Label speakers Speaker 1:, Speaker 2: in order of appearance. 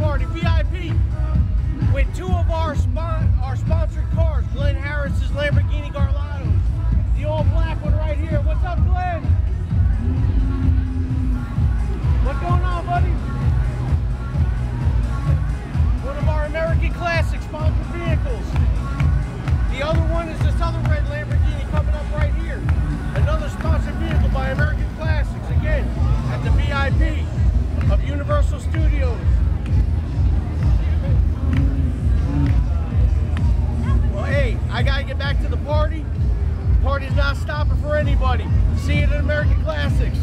Speaker 1: party, VIP, with two of our sponsors. it back to the party. The party's not stopping for anybody. See you at American Classics.